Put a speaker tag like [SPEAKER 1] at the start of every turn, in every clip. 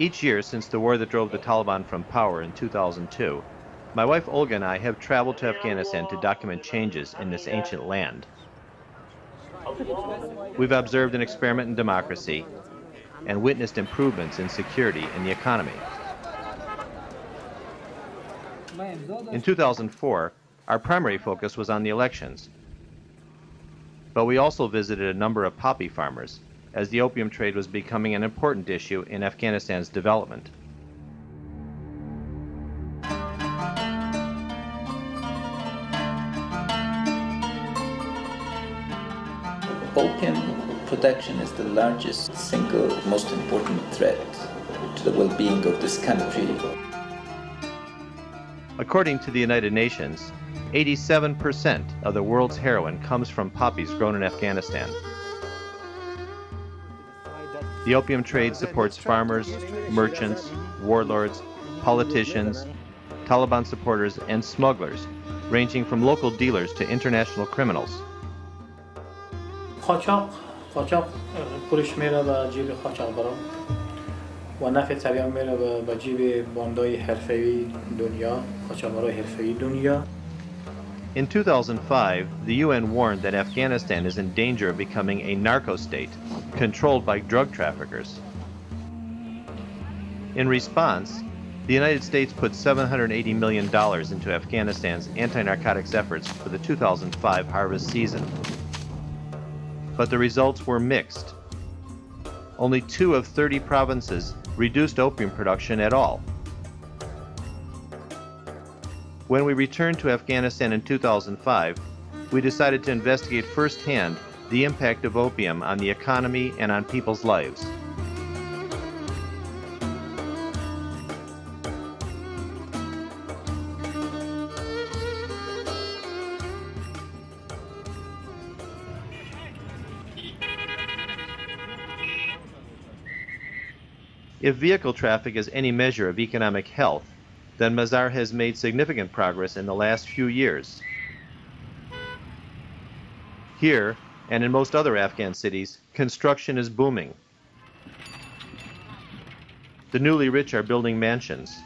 [SPEAKER 1] Each year since the war that drove the Taliban from power in 2002, my wife Olga and I have traveled to Afghanistan to document changes in this ancient land. We've observed an experiment in democracy and witnessed improvements in security and the economy. In 2004, our primary focus was on the elections. But we also visited a number of poppy farmers, as the opium trade was becoming an important issue in Afghanistan's development.
[SPEAKER 2] Opium production is the largest single most important threat to the well-being of this country.
[SPEAKER 1] According to the United Nations, 87% of the world's heroin comes from poppies grown in Afghanistan. The opium trade supports farmers, merchants, warlords, politicians, Taliban supporters, and smugglers, ranging from local dealers to international criminals.
[SPEAKER 3] قاچاق قاچاق پولش میره به جیب قاچاقبرا و نفع طبیعی میره به- به جیب باندای حرفه‌ای دنیا قاچاقبرای حرفه‌ای دنیا
[SPEAKER 1] In 2005, the UN warned that Afghanistan is in danger of becoming a narco state, controlled by drug traffickers. In response, the United States put $780 million into Afghanistan's anti narcotics efforts for the 2005 harvest season. but the results were mixed. Only two of 30 provinces reduced opium production at all. When we returned to Afghanistan in 2005, we decided to investigate firsthand the impact of opium on the economy and on people's lives. If vehicle traffic is any measure of economic health, then Mazar has made significant progress in the last few years. Here, and in most other Afghan cities, construction is booming. The newly rich are building mansions.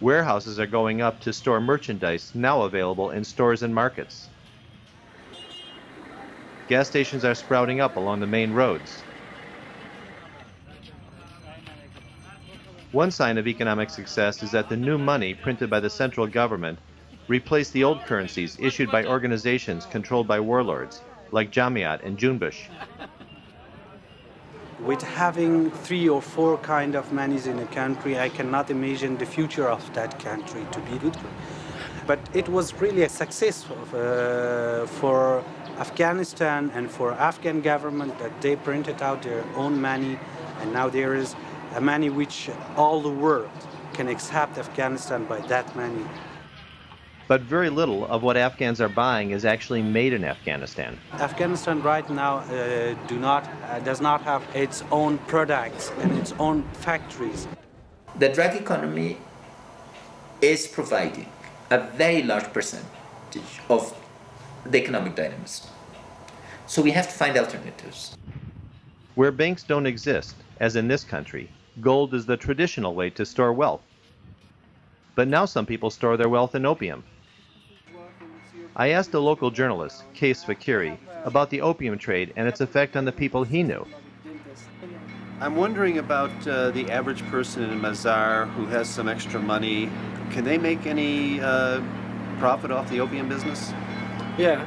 [SPEAKER 1] Warehouses are going up to store merchandise now available in stores and markets. Gas stations are sprouting up along the main roads. One sign of economic success is that the new money printed by the central government replaced the old currencies issued by organizations controlled by warlords, like Jamiat and Junbish.
[SPEAKER 4] With having three or four kind of monies in a country, I cannot imagine the future of that country to be good. But it was really a success uh, for Afghanistan and for Afghan government that they printed out their own money, and now there is a money which all the world can accept Afghanistan by that money.
[SPEAKER 1] But very little of what Afghans are buying is actually made in Afghanistan.
[SPEAKER 4] Afghanistan right now uh, do not uh, does not have its own products and its own factories.
[SPEAKER 2] The drug economy is providing a very large percentage of the economic dynamism. So we have to find alternatives.
[SPEAKER 1] Where banks don't exist, as in this country, gold is the traditional way to store wealth. But now some people store their wealth in opium. I asked a local journalist, Case Fakiri, about the opium trade and its effect on the people he knew.
[SPEAKER 5] I'm wondering about uh, the average person in Mazar who has some extra money. Can they make any uh, profit off the opium business?
[SPEAKER 6] Yeah,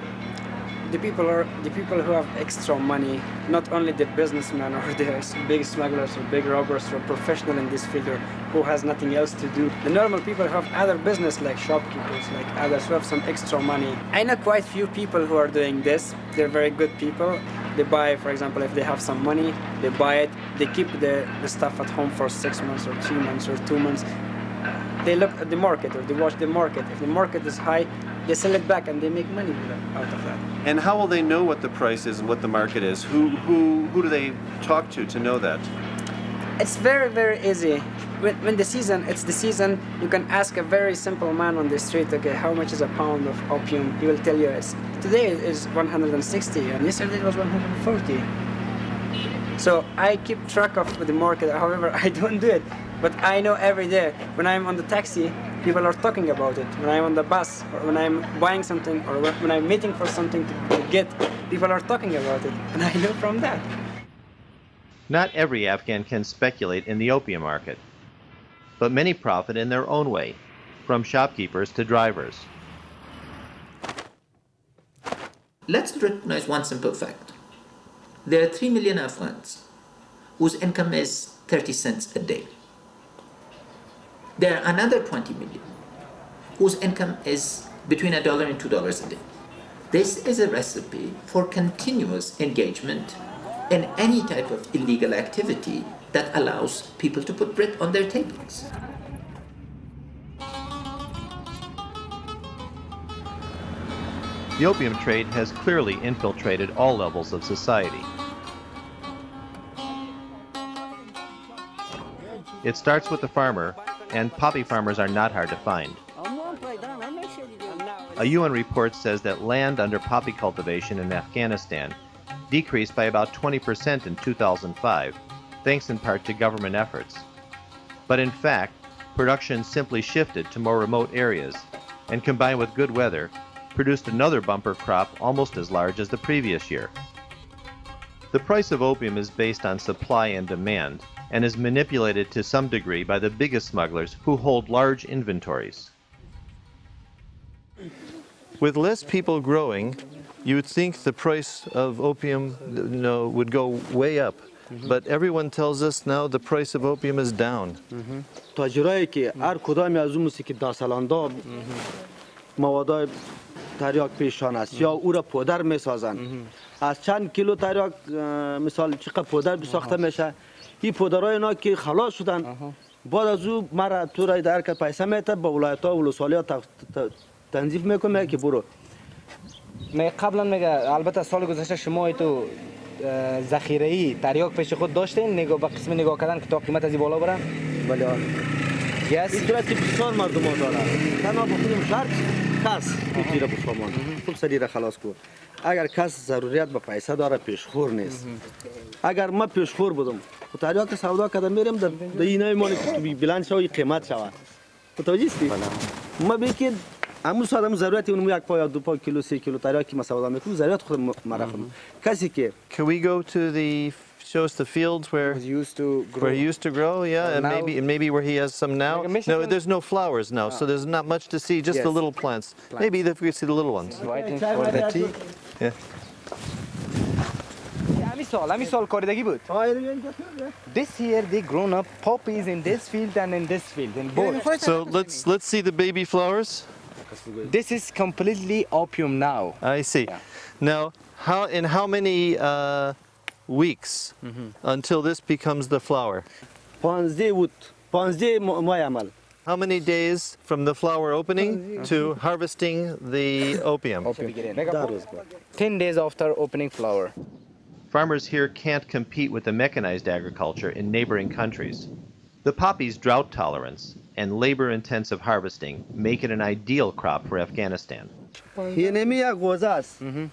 [SPEAKER 6] the people are the people who have extra money. Not only the businessmen or the big smugglers or big robbers or professional in this field who has nothing else to do. The normal people have other business like shopkeepers, like others who have some extra money. I know quite few people who are doing this. They're very good people. They buy, for example, if they have some money, they buy it. They keep the, the stuff at home for six months or three months or two months. They look at the market or they watch the market. If the market is high, they sell it back and they make money out of that.
[SPEAKER 5] And how will they know what the price is and what the market is? Who who who do they talk to to know that?
[SPEAKER 6] It's very, very easy. When, when the season, it's the season, you can ask a very simple man on the street, okay, how much is a pound of opium? He will tell you it's, today it is 160 and yesterday it was 140. So I keep track of the market, however, I don't do it. But I know every day when I'm on the taxi, people are talking about it. When I'm on the bus, or when I'm buying something, or when I'm waiting for something to, to get, people are talking about it. And I know from that.
[SPEAKER 1] Not every Afghan can speculate in the opium market, but many profit in their own way, from shopkeepers to drivers.
[SPEAKER 2] Let's recognize one simple fact. There are 3 million Afghans whose income is 30 cents a day. There are another 20 million whose income is between a dollar and two dollars a day. This is a recipe for continuous engagement in any type of illegal activity that allows people to put bread on their tables.
[SPEAKER 1] The opium trade has clearly infiltrated all levels of society. It starts with the farmer, and poppy farmers are not hard to find. A UN report says that land under poppy cultivation in Afghanistan decreased by about 20% in 2005, thanks in part to government efforts. But in fact, production simply shifted to more remote areas, and combined with good weather, produced another bumper crop almost as large as the previous year. The price of opium is based on supply and demand, and is manipulated to some degree by the biggest smugglers who hold large inventories.
[SPEAKER 7] With less people growing, you would think the price of opium you know, would go way up. But everyone tells us now the price of opium is down.
[SPEAKER 8] تاجرایی که هر کدامی از اون مثل که داسلاندا مواد تریاک پیشان است یا او را پودر میسازند از چند کیلو تریاک اه، مثال چقدر پودر بساخته میشه این پودرهای اینا که خلاص شدن بعد از او مرا تو را در که پیسه میته به ولایت ها و ولسوالی ها تنظیف می‌کنه که برو
[SPEAKER 9] میگه قبلا میگه البته سال گذشته شما تو اه، ذخیره ای تریاک پیش خود داشتین نگاه به قسم نگاه کردن که تا قیمت از این بالا
[SPEAKER 8] ولی آن
[SPEAKER 9] یس
[SPEAKER 8] این صورت که بسیار مردم ها دارن تنها خودم شرط کس این را بفهمان خوب سری را خلاص کن. اگر کس ضروریت به پیسه داره پیشخور نیست. اگر ما پیشخور بودم خب تریاک سودا کده میرم در اینای مال که بلند شوی قیمت شود. متوجه هستی؟ ما بی که همون ساده همون ضرورت اونم یک پا یا دو پا کیلو سه کیلو تریاک که ما سودا می‌کنم ضرورت خودم مرا خودم کسی که
[SPEAKER 7] Can we go to the show us the fields where
[SPEAKER 9] he used to grow.
[SPEAKER 7] where he used to grow. Yeah, and,
[SPEAKER 9] and
[SPEAKER 7] maybe and maybe where he has some now.
[SPEAKER 9] Like
[SPEAKER 7] no, there's no flowers now, so ah. there's not much to see. Just
[SPEAKER 9] yes.
[SPEAKER 7] the little plants. plants. Maybe if we could see the little ones.
[SPEAKER 9] For the tea.
[SPEAKER 7] Yeah.
[SPEAKER 9] This year they grown up poppies in this field and in this field in both.
[SPEAKER 7] So let's let's see the baby flowers.
[SPEAKER 9] This is completely opium now.
[SPEAKER 7] I see.
[SPEAKER 9] Yeah.
[SPEAKER 7] Now, how in how many uh, weeks mm -hmm. until this becomes the flower. How many days from the flower opening to harvesting the opium?
[SPEAKER 9] 10 days after opening flower.
[SPEAKER 1] Farmers here can't compete with the mechanized agriculture in neighboring countries. The poppy's drought tolerance and labor-intensive harvesting make it an ideal crop for Afghanistan.
[SPEAKER 8] Mm -hmm.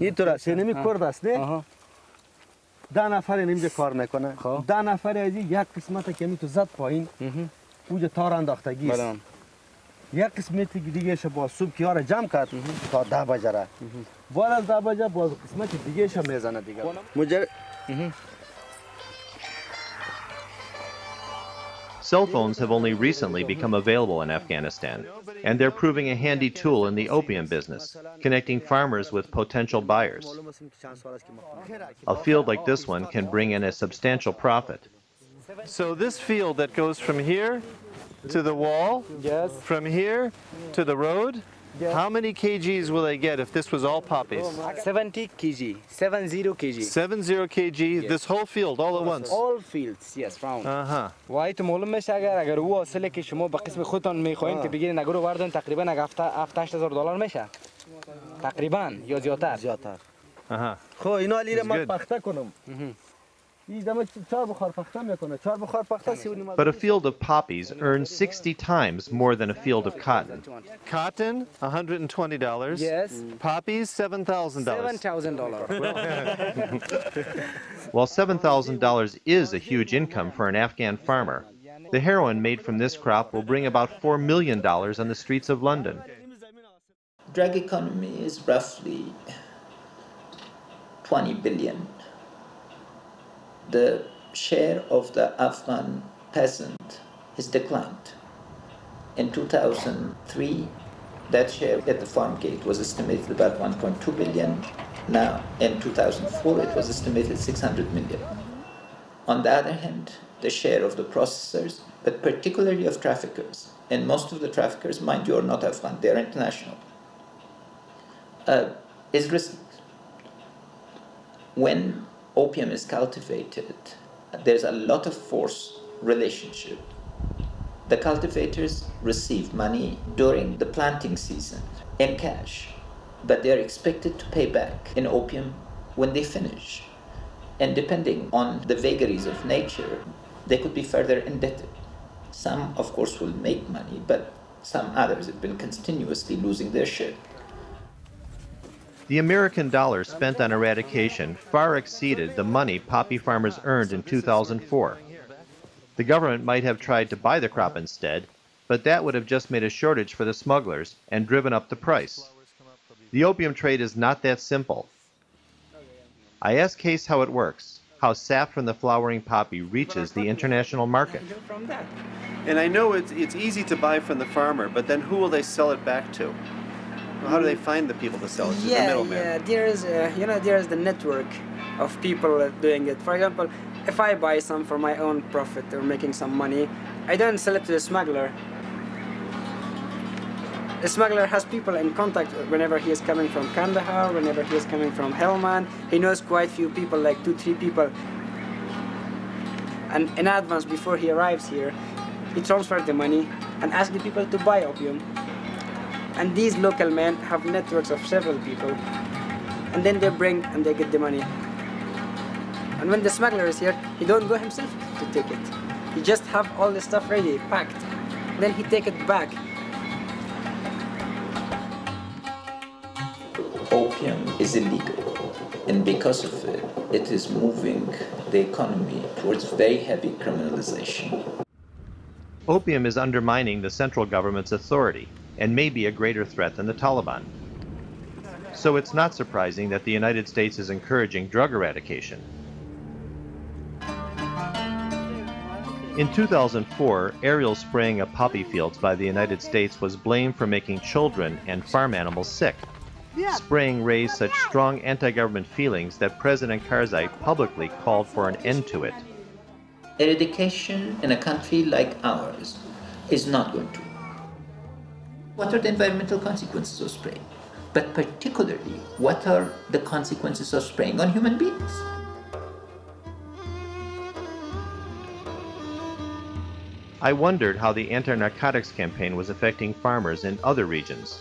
[SPEAKER 8] این طور است. اینمی کرد است نه؟ ده نفر اینجا کار می‌کنه
[SPEAKER 9] خب.
[SPEAKER 8] ده نفر از یک قسمت که می تو زد پایین اونجا تار انداختگی است.
[SPEAKER 9] بله.
[SPEAKER 8] یک قسمت دیگه ش با صبح کیار جمع کرد تا ده بجه را بعد از ده بجه باز قسمت دیگه ش می‌زنه دیگه. مجر...
[SPEAKER 1] Cell phones have only recently become available in Afghanistan, and they're proving a handy tool in the opium business, connecting farmers with potential buyers. A field like this one can bring in a substantial profit.
[SPEAKER 7] So this field that goes from here to the wall,
[SPEAKER 9] Yes.
[SPEAKER 7] from here to the road, how many kgs will they get if this was all poppies?
[SPEAKER 9] 70 kg, 70 kg.
[SPEAKER 7] 70 kg, this whole field all at once.
[SPEAKER 9] All fields, yes, round.
[SPEAKER 7] Uh-huh.
[SPEAKER 9] وایت معلوم میشه اگر اگر او حاصله که شما به قسم خودتان میخواین که بگیرین اگر رو بردن تقریبا اگر 7 8000 دلار میشه تقریبا یا زیادتر
[SPEAKER 8] زیادتر
[SPEAKER 7] Uh-huh.
[SPEAKER 8] خب اینا علی
[SPEAKER 7] It's
[SPEAKER 8] من
[SPEAKER 7] good.
[SPEAKER 8] پخته کنم
[SPEAKER 1] But a field of poppies earns 60 times more than a field of cotton.
[SPEAKER 7] Cotton, $120.
[SPEAKER 9] Yes.
[SPEAKER 7] Poppies, $7,000.
[SPEAKER 9] $7,000.
[SPEAKER 1] While $7,000 is a huge income for an Afghan farmer, the heroin made from this crop will bring about $4 million on the streets of London.
[SPEAKER 2] Drug economy is roughly 20 billion the share of the Afghan peasant has declined. In 2003, that share at the farm gate was estimated about 1.2 billion. Now, in 2004, it was estimated 600 million. On the other hand, the share of the processors, but particularly of traffickers, and most of the traffickers, mind you, are not Afghan, they are international, uh, is recent. When opium is cultivated, there's a lot of force relationship. The cultivators receive money during the planting season in cash, but they are expected to pay back in opium when they finish. And depending on the vagaries of nature, they could be further indebted. Some, of course, will make money, but some others have been continuously losing their share.
[SPEAKER 1] The American dollar spent on eradication far exceeded the money poppy farmers earned in 2004. The government might have tried to buy the crop instead, but that would have just made a shortage for the smugglers and driven up the price. The opium trade is not that simple. I asked Case how it works, how sap from the flowering poppy reaches the international market.
[SPEAKER 5] And I know it's, it's easy to buy from the farmer, but then who will they sell it back to? How do they find the people to sell it to? the
[SPEAKER 6] Yeah,
[SPEAKER 5] middleman.
[SPEAKER 6] yeah. There is, uh, you know, there is the network of people doing it. For example, if I buy some for my own profit or making some money, I don't sell it to the smuggler. The smuggler has people in contact whenever he is coming from Kandahar, whenever he is coming from Helmand. He knows quite few people, like two, three people. And in advance, before he arrives here, he transfers the money and asks the people to buy opium. And these local men have networks of several people. And then they bring and they get the money. And when the smuggler is here, he don't go himself to take it. He just have all the stuff ready, packed. Then he take it back.
[SPEAKER 2] opium is illegal, and because of it, it is moving the economy towards very heavy criminalization.
[SPEAKER 1] Opium is undermining the central government's authority and may be a greater threat than the Taliban. So it's not surprising that the United States is encouraging drug eradication. In 2004, aerial spraying of poppy fields by the United States was blamed for making children and farm animals sick. Spraying raised such strong anti government feelings that President Karzai publicly called for an end to it.
[SPEAKER 2] Eradication in a country like ours is not going to. What are the environmental consequences of spraying? But particularly, what are the consequences of spraying on human beings?
[SPEAKER 1] I wondered how the anti narcotics campaign was affecting farmers in other regions.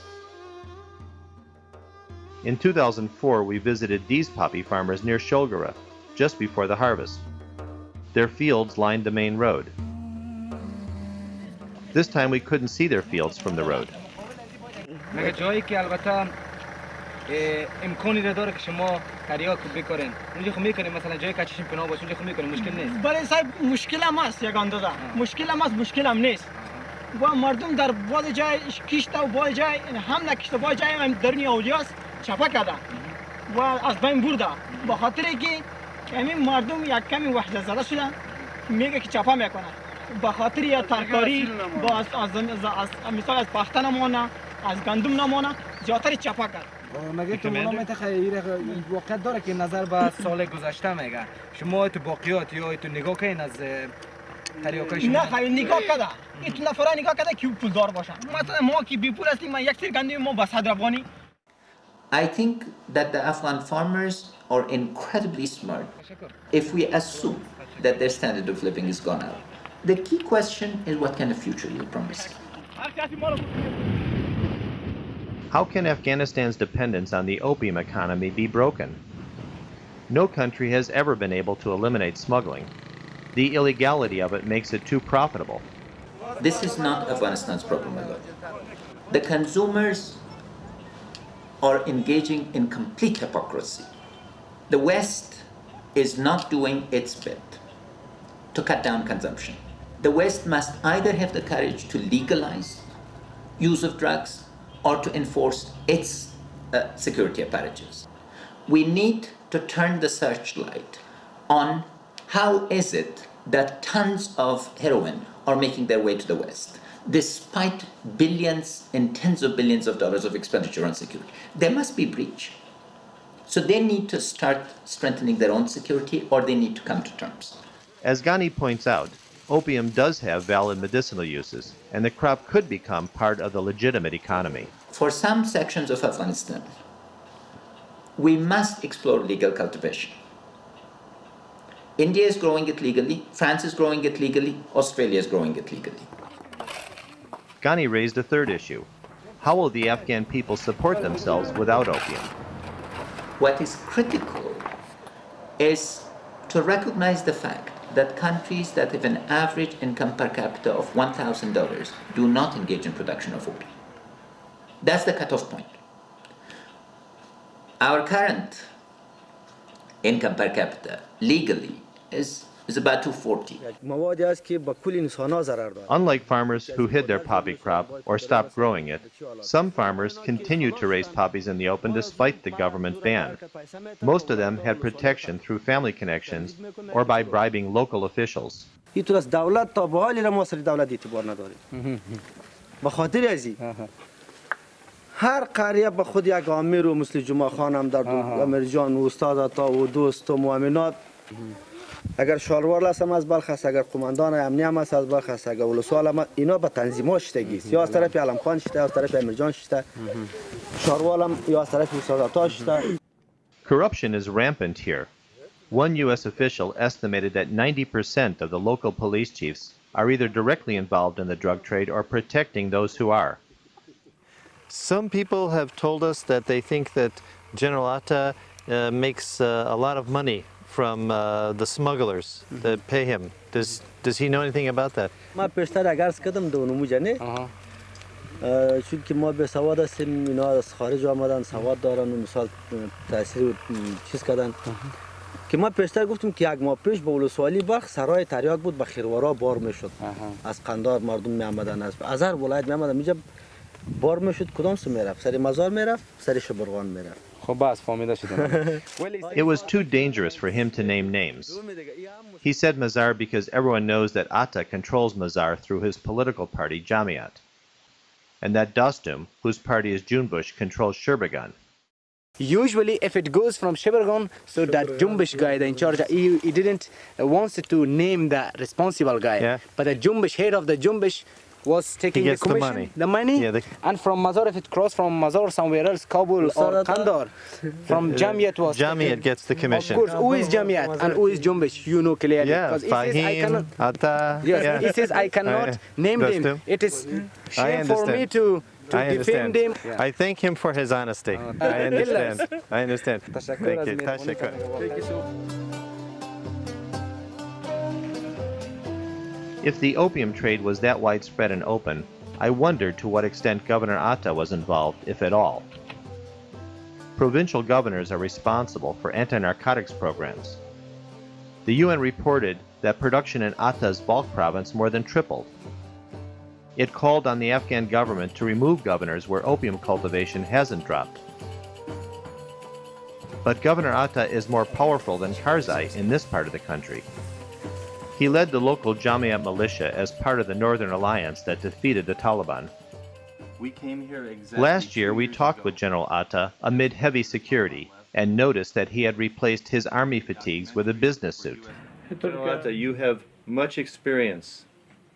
[SPEAKER 1] In 2004, we visited these poppy farmers near Shulgara, just before the harvest. Their fields lined the main road. This time we couldn't see their fields from the road.
[SPEAKER 9] مگه جایی که البته امکانی را داره که شما تریاک بکارین اونجا خب می‌کنیم مثلا جایی که چشم پناه باشه اونجا خب می‌کنیم مشکل نیست.
[SPEAKER 10] برای صاحب مشکل هم هست یک اندازه مشکل هم هست مشکل هم نیست. و مردم در بعض جای کشته و بعض جای هم نکشته بعض جای هم درنی اولیاس چپه کرده و از بین برده. به خاطر که همین مردم یک کمی وحده زده شدن. میگه که چپه می‌کنه به خاطر یه ترکاری با از, از, از, از مثال از پخته نمانه از گندم نمانه زیادتر چپا کرد
[SPEAKER 9] مگه تو مولا میتخیل واقعیت داره که نظر به سال گذشته میگه. شما تو باقیات یا تو نگاه کن از تریاکای شما
[SPEAKER 10] نه خیلی نگاه کرده این تو نفره نگاه کرده که پول دار باشن. مثلا ما که بی پول هستیم ما یک سر گندم ما بس افغانی.
[SPEAKER 2] I think that the Afghan farmers are incredibly smart. if we assume that their standard of living is gone up. The key question is what kind of future you promise.
[SPEAKER 1] How can Afghanistan's dependence on the opium economy be broken? No country has ever been able to eliminate smuggling. The illegality of it makes it too profitable.
[SPEAKER 2] This is not Afghanistan's problem alone. The consumers are engaging in complete hypocrisy. The West is not doing its bit to cut down consumption. The West must either have the courage to legalize use of drugs or to enforce its uh, security apparatus. We need to turn the searchlight on how is it that tons of heroin are making their way to the West, despite billions and tens of billions of dollars of expenditure on security. There must be breach. So they need to start strengthening their own security or they need to come to terms.
[SPEAKER 1] As Ghani points out, opium does have valid medicinal uses, and the crop could become part of the legitimate economy.
[SPEAKER 2] For some sections of Afghanistan, we must explore legal cultivation. India is growing it legally, France is growing it legally, Australia is growing it legally.
[SPEAKER 1] Ghani raised a third issue. How will the Afghan people support themselves without opium?
[SPEAKER 2] What is critical is to recognize the fact that countries that have an average income per capita of $1,000 do not engage in production of opium. That's the cutoff point. Our current income per capita legally is, is about 240.
[SPEAKER 1] Unlike farmers who hid their poppy crop or stopped growing it, some farmers continued to raise poppies in the open despite the government ban. Most of them had protection through family connections or by bribing local officials.
[SPEAKER 8] دولت تا به حالی ما سر دولت اعتبار نداره به خاطر ازی هر قریه به خود یک آمیر و مثل جمعه خانم در امیر جان و استاد تا و دوست و مؤمنات اگر شالوار هستم از بلخ است اگر قماندان امنی هم است از بلخ است اگر ولسوال هم اینا به تنظیمات شتگی است یا از طرف علم خان شته از طرف امیر جان شته شاروال هم یا از طرف استاد شته
[SPEAKER 1] Corruption is rampant here. One U.S. official estimated that 90% of the local police chiefs are either directly involved in the drug trade or protecting those who are.
[SPEAKER 7] Some people have told us that they think that General Atta uh, makes uh, a lot of money from uh, the smugglers that pay him. Does does he know anything about that?
[SPEAKER 8] ما پیشتر اگر کردم دو نموجه نه چون که ما به سواد هستیم اینا از خارج آمدن سواد دارن و مثال تاثیر چیز کردن که ما پیشتر گفتیم که یک ماه پیش به ولسوالی بخ سرای تریاک بود به خیروارا بار میشد از قندار مردم می آمدن از از هر ولایت می آمدن میجا بار میشد کدام سو میرفت سر مزار میرفت سر شبرغان میرفت
[SPEAKER 1] It was too dangerous for him to name names. He said Mazar because everyone knows that Atta controls Mazar through his political party Jamiat, and that Dostum, whose party is Junbish, controls Sheberghan.
[SPEAKER 6] Usually, if it goes from Sheberghan, so that Jumbish guy, the in charge, he, he didn't uh, wants to name the responsible guy.
[SPEAKER 7] Yeah.
[SPEAKER 6] But the Jumbish head of the Jumbish was taking
[SPEAKER 7] gets
[SPEAKER 6] the
[SPEAKER 7] the money.
[SPEAKER 6] the money,
[SPEAKER 7] Yeah, the-
[SPEAKER 6] and from Mazar, if it crossed from Mazar somewhere else, Kabul or Kandahar, from Jamiat was
[SPEAKER 7] Jamiat gets the commission.
[SPEAKER 6] Of course, who is Jamiat and who is Jumbish? You know clearly.
[SPEAKER 7] Yeah,
[SPEAKER 6] because he says, I cannot,
[SPEAKER 7] Atta.
[SPEAKER 6] yes,
[SPEAKER 7] yeah.
[SPEAKER 6] he says I cannot oh,
[SPEAKER 7] I-
[SPEAKER 6] name
[SPEAKER 7] Dostum.
[SPEAKER 6] them. It is shame for me
[SPEAKER 7] understand.
[SPEAKER 6] to to
[SPEAKER 7] I
[SPEAKER 6] defend
[SPEAKER 7] understand.
[SPEAKER 6] them.
[SPEAKER 7] I thank him for his honesty. Oh. I understand. I understand. Thank you. Tashakkur.
[SPEAKER 6] Thank you
[SPEAKER 1] If the opium trade was that widespread and open, I wondered to what extent Governor Atta was involved, if at all. Provincial governors are responsible for anti narcotics programs. The UN reported that production in Atta's Balkh province more than tripled. It called on the Afghan government to remove governors where opium cultivation hasn't dropped. But Governor Atta is more powerful than Karzai in this part of the country. He led the local Jamiat militia as part of the Northern Alliance that defeated the Taliban.
[SPEAKER 5] Exactly
[SPEAKER 1] Last year, we talked
[SPEAKER 5] ago.
[SPEAKER 1] with General Atta amid heavy security and noticed that he had replaced his army fatigues with a business suit.
[SPEAKER 7] General Atta, you have much experience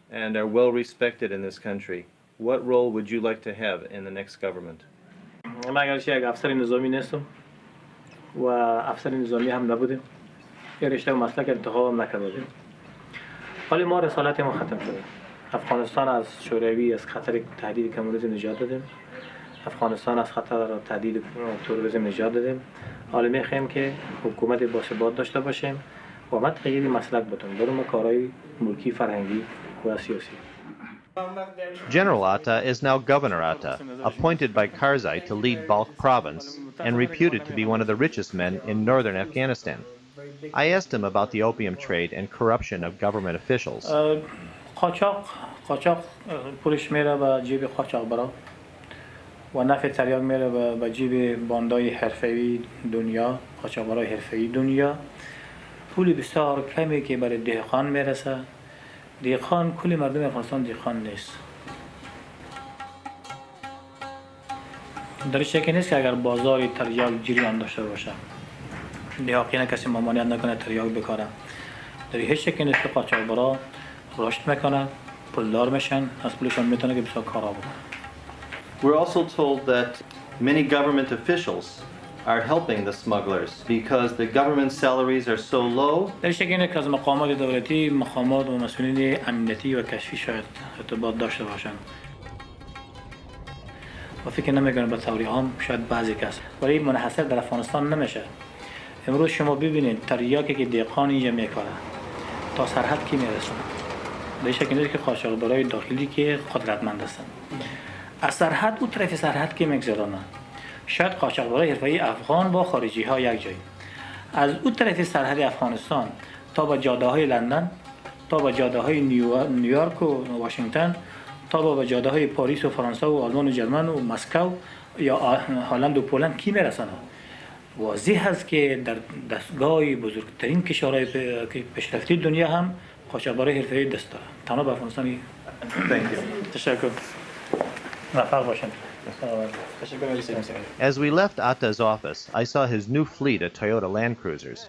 [SPEAKER 7] and are well respected in this country. What role would you like to have in the next government?
[SPEAKER 3] افسر نظامی هم نبودیم. یه رشته مسلک انتخاب نکرده بودیم. ولی ما رسالت ما ختم شده افغانستان از شوروی از خطر تهدید کمونیسم نجات دادیم. افغانستان از خطر تهدید تروریسم نجات دادیم. حالا می‌خوایم که حکومت باثبات داشته باشیم و ما تغییر مسلک بتون بریم کارهای ملکی فرهنگی و سیاسی.
[SPEAKER 1] General Atta is now Governor Atta, appointed by Karzai to lead Balkh province and reputed to be one of the richest men in northern Afghanistan. I asked him about the opium trade and corruption of government officials.
[SPEAKER 3] قاچاق قاچاق پولش میره به جیب قاچاق برا و نفع تریاک میره به به جیب باندای حرفه‌ای دنیا قاچاقبرای حرفه‌ای دنیا پول بسیار کمی که برای دهقان میرسه دهقان کل مردم افغانستان دهقان نیست در شکی نیست که اگر بازار تریاک جریان داشته باشه دهاقی کسی ممانعت نکنه تریاک بکاره. در هیچ شکی نیست که قاچاقبرا رشد می‌کنن پولدار میشن از پولشان می‌تونه که بسیار کارا بکنه.
[SPEAKER 7] We're also told that many government officials are helping the smugglers because the government salaries are so low.
[SPEAKER 3] شک اینه که از مقامات دولتی مقامات و مسئولین امنیتی و کشفی شاید ارتباط داشته باشند و فکر نمی‌کنم به طوری هم شاید بعضی کس. ولی منحصر در افغانستان نمیشه. امروز شما ببینید تریاکی که دیقان اینجا میکاره. تا سرحد کی میرسونه؟ در شک نیست که قاچاقبرای داخلی که قدرتمند هستن. از سرحد او طرف سرحد که میگذرانه؟ شاید قاچاقبرای حرفه‌ای افغان با خارجی ها یک جایی. از او طرف سرحد افغانستان تا به جاده های لندن تا به جاده های نیویورک و واشنگتن تا به جاده های پاریس و فرانسه و آلمان و جرمن و مسکو یا هلند و پولند کی میرسانه؟ واضح است که در دستگاه بزرگترین کشورهای که پیشرفته دنیا هم قاچاقبرای حرفه‌ای دست داره تنها به افغانستان تشکر موفق باشید
[SPEAKER 1] As we left Atta's office, I saw his new fleet of Toyota Land Cruisers,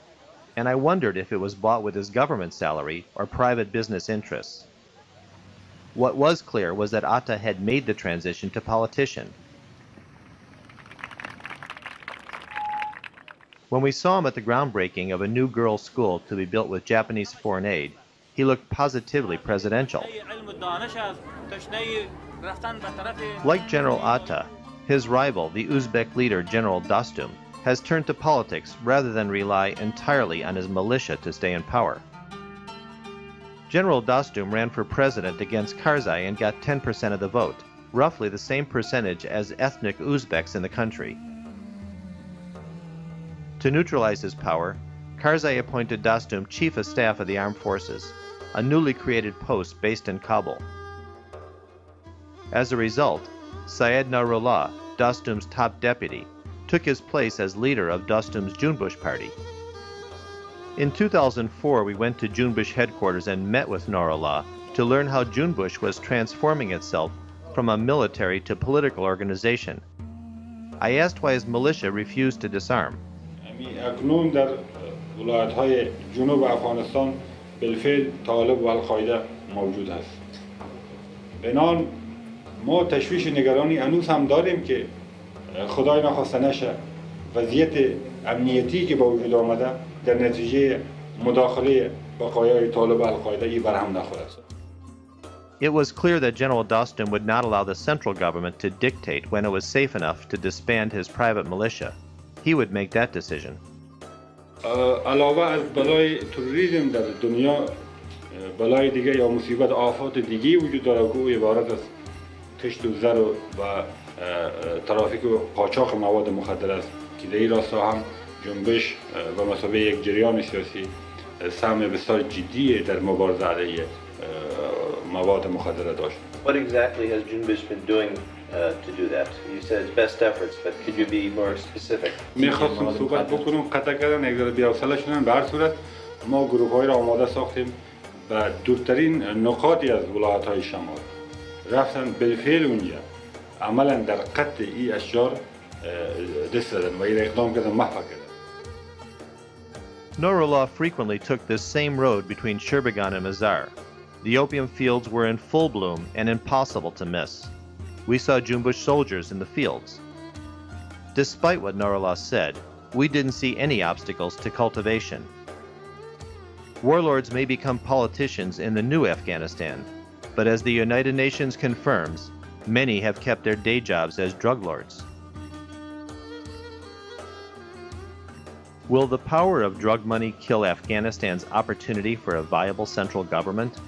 [SPEAKER 1] and I wondered if it was bought with his government salary or private business interests. What was clear was that Atta had made the transition to politician. When we saw him at the groundbreaking of a new girls' school to be built with Japanese foreign aid, he looked positively presidential. Like General Atta, his rival, the Uzbek leader General Dostum, has turned to politics rather than rely entirely on his militia to stay in power. General Dostum ran for president against Karzai and got 10% of the vote, roughly the same percentage as ethnic Uzbeks in the country. To neutralize his power, Karzai appointed Dostum chief of staff of the armed forces, a newly created post based in Kabul. As a result, Syed Nurullah, Dostum's top deputy, took his place as leader of Dostum's Junbish party. In 2004, we went to Junbish headquarters and met with Nurullah to learn how Junbish was transforming itself from a military to political organization. I asked why his militia refused to disarm.
[SPEAKER 11] اکنون در ولایت های جنوب افغانستان بالفعل طالب و القاعده موجود است بنان ما تشویش نگرانی هنوز هم داریم که خدای نخواسته نشه وضعیت امنیتی که با وجود آمده در نتیجه مداخله بقایای طالب القاعده ای برهم نخورد
[SPEAKER 1] It was clear that General Dostum would not allow the central government to dictate when it was safe enough to disband his private militia. He would make that decision.
[SPEAKER 11] علاوه از بلای تروریسم در دنیا بلای دیگه یا مصیبت آفات دیگه وجود داره که او عبارت از کشت و زر و ترافیک و قاچاق مواد مخدر است که در این راستا هم جنبش و مسابقه یک جریان سیاسی سهم بسیار جدی در مبارزه علیه مواد مخدره داشت.
[SPEAKER 12] What exactly has Junbish been doing Uh, to do that. You said it's best efforts, but could you be more specific?
[SPEAKER 11] میخواستم صحبت بکنم قطع کردن اگر شدن به هر صورت ما گروه های را آماده ساختیم و دورترین نقاطی از ولایت های شمال رفتن بالفعل اونجا عملا در قطع اشجار دست دادن و این اقدام کردن کردن
[SPEAKER 1] frequently took this same road between Sheberghan and Mazar. The opium fields were in full bloom and impossible to miss. We saw Junbish soldiers in the fields. Despite what Nurullah said, we didn't see any obstacles to cultivation. Warlords may become politicians in the new Afghanistan, but as the United Nations confirms, many have kept their day jobs as drug lords. Will the power of drug money kill Afghanistan's opportunity for a viable central government?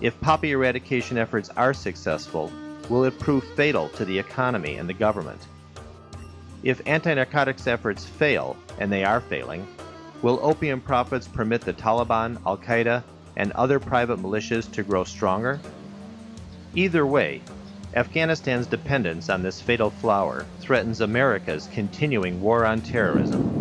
[SPEAKER 1] If poppy eradication efforts are successful, will it prove fatal to the economy and the government? If anti narcotics efforts fail, and they are failing, will opium profits permit the Taliban, Al Qaeda, and other private militias to grow stronger? Either way, Afghanistan's dependence on this fatal flower threatens America's continuing war on terrorism